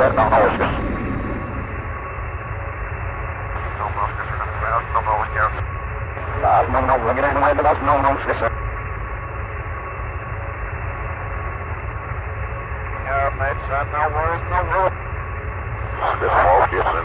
Vernon Oscar. Vernon Oscar. Vernon Oscar. Vernon Oscar. Yeah, mate, son, no worries, no worries. This fault, yes, sir.